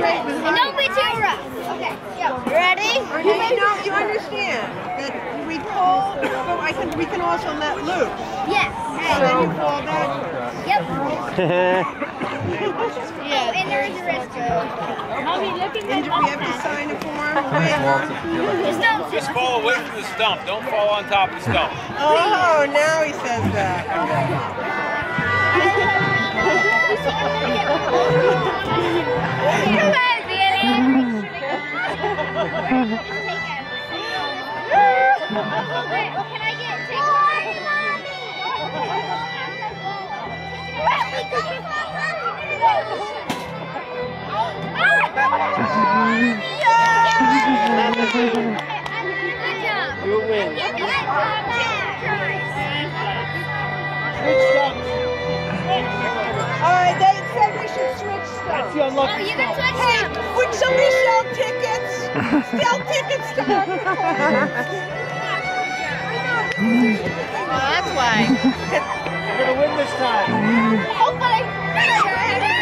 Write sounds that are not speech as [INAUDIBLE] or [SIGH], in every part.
And don't be too rough. Okay, go. Ready? You, you know, you understand that we pull, but I can, we can also let loose. Yes. And then you fall backwards. Yep. [LAUGHS] Oh, and there's the rest of it. Mommy, look at And we have to sign a form, a waiver? Just don't. Just fall away from the stump. Don't fall on top of the stump. Oh, now he says that. [LAUGHS] Come Wait, can I get take Good job. You win. Give me that top All right, they said we should switch That's stuff. the Oh, you can stump. switch Hey, would somebody sell tickets? [LAUGHS] sell tickets to her. [LAUGHS] Well, that's why. You're [LAUGHS] gonna win this time. Hopefully.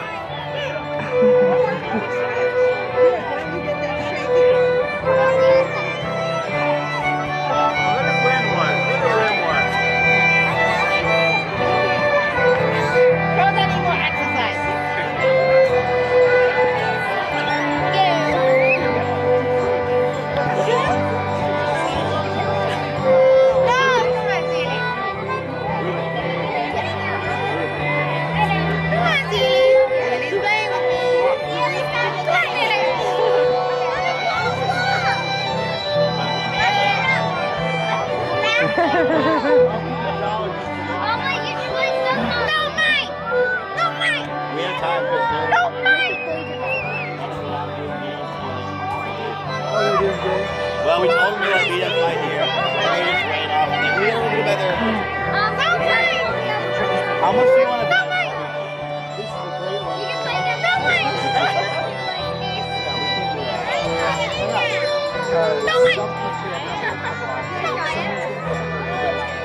Well, we told them we up right here. And they just ran off. And then we don't get better. How much do you want to bet? This is a great one. Here, one foot, one foot.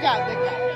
got, they got.